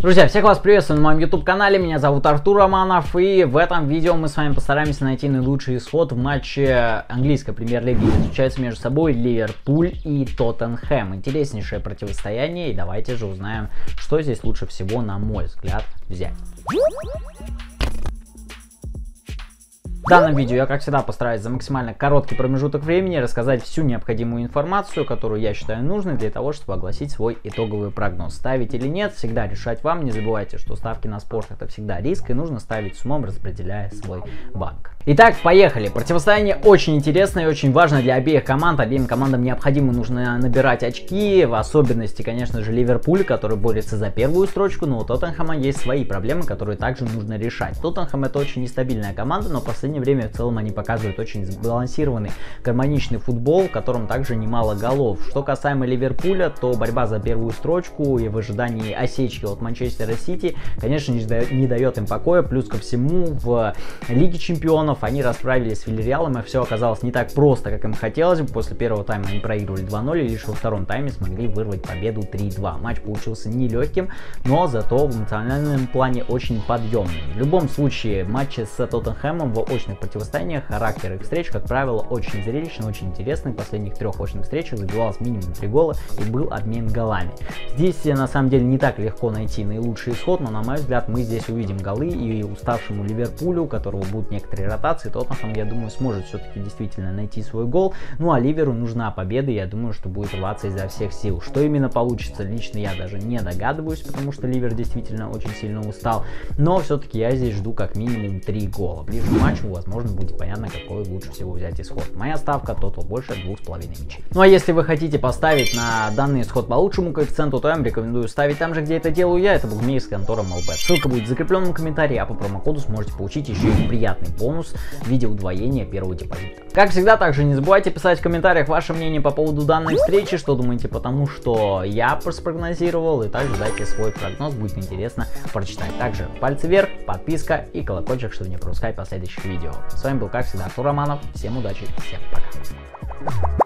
Друзья, всех вас приветствую на моем YouTube канале, меня зовут Артур Романов и в этом видео мы с вами постараемся найти наилучший исход в матче английской премьер-лиги. Встречаются между собой Ливерпуль и Тоттенхэм. Интереснейшее противостояние и давайте же узнаем, что здесь лучше всего, на мой взгляд, взять. Данном видео я, как всегда, постараюсь за максимально короткий промежуток времени рассказать всю необходимую информацию, которую я считаю нужной для того, чтобы огласить свой итоговый прогноз. Ставить или нет, всегда решать вам. Не забывайте, что ставки на спорт это всегда риск и нужно ставить с умом, распределяя свой банк. Итак, поехали. Противостояние очень интересное и очень важно для обеих команд. Обеим командам необходимо нужно набирать очки, в особенности, конечно же, Ливерпуль, который борется за первую строчку, но у Тоттенхэма есть свои проблемы, которые также нужно решать. Тоттенхэм это очень нестабильная команда, но в последнее время в целом они показывают очень сбалансированный, гармоничный футбол, в котором также немало голов. Что касаемо Ливерпуля, то борьба за первую строчку и в ожидании осечки от Манчестера Сити, конечно, не дает, им покоя. Плюс ко всему в Лиге Чемпионов Лионов, они расправились с Вильяреалом, и все оказалось не так просто, как им хотелось бы. После первого тайма они проигрывали 2-0, и лишь во втором тайме смогли вырвать победу 3-2. Матч получился нелегким, но зато в эмоциональном плане очень подъемным. В любом случае, матчи с Тоттенхэмом в очных противостояниях, характер их встреч, как правило, очень зрелищный, очень интересный. В последних трех очных встречах забивалось минимум 3 гола и был обмен голами. Здесь, на самом деле, не так легко найти наилучший исход, но, на мой взгляд, мы здесь увидим голы и уставшему Ливерпулю, у которого будут некоторые ротации, Тоттенхэм, я думаю, сможет все-таки действительно найти свой гол. Ну а Ливеру нужна победа, я думаю, что будет рваться изо всех сил. Что именно получится, лично я даже не догадываюсь, потому что Ливер действительно очень сильно устал. Но все-таки я здесь жду как минимум 3 гола. Ближе к матчу, возможно, будет понятно, какой лучше всего взять исход. Моя ставка тотал больше 2,5 мячей. Ну а если вы хотите поставить на данный исход по лучшему коэффициенту, то я вам рекомендую ставить там же, где это делаю я, это букмекерская контора MLB. Ссылка будет в закрепленном комментарии, а по промокоду сможете получить еще и приятный бонус в виде удвоения первого депозита. Как всегда, также не забывайте писать в комментариях ваше мнение по поводу данной встречи, что думаете потому что я спрогнозировал, и также дайте свой прогноз, будет интересно прочитать. Также пальцы вверх, подписка и колокольчик, чтобы не пропускать последующих видео. С вами был, как всегда, Артур Романов, всем удачи, всем пока.